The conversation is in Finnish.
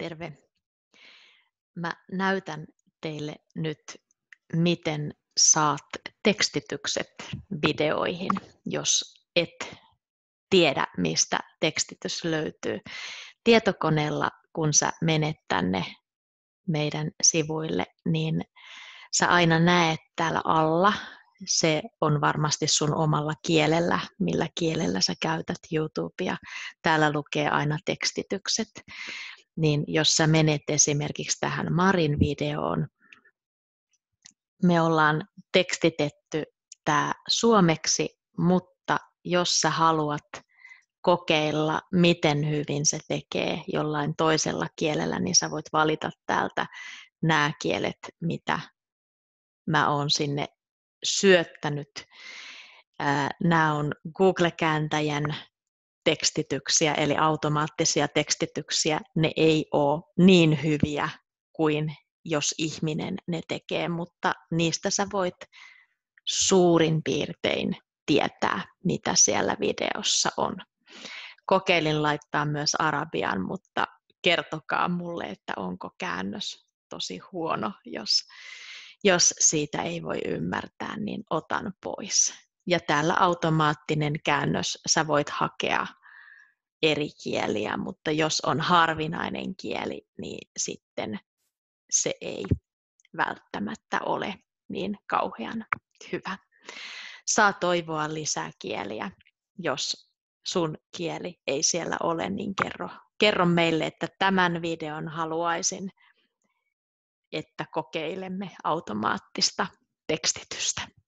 Terve. Mä näytän teille nyt, miten saat tekstitykset videoihin, jos et tiedä, mistä tekstitys löytyy. Tietokoneella, kun sä menet tänne meidän sivuille, niin sä aina näet täällä alla, se on varmasti sun omalla kielellä, millä kielellä sä käytät YouTubea. Täällä lukee aina tekstitykset niin jos sä menet esimerkiksi tähän Marin videoon, me ollaan tekstitetty tämä suomeksi, mutta jos sä haluat kokeilla, miten hyvin se tekee jollain toisella kielellä, niin sä voit valita täältä nämä kielet, mitä mä oon sinne syöttänyt. Nämä on Google-kääntäjän tekstityksiä, eli automaattisia tekstityksiä, ne ei ole niin hyviä kuin jos ihminen ne tekee, mutta niistä sä voit suurin piirtein tietää, mitä siellä videossa on. Kokeilin laittaa myös arabian, mutta kertokaa mulle, että onko käännös tosi huono, jos, jos siitä ei voi ymmärtää, niin otan pois. Ja täällä automaattinen käännös, sä voit hakea eri kieliä, mutta jos on harvinainen kieli, niin sitten se ei välttämättä ole niin kauhean hyvä. Saa toivoa lisää kieliä, jos sun kieli ei siellä ole, niin kerro, kerro meille, että tämän videon haluaisin, että kokeilemme automaattista tekstitystä.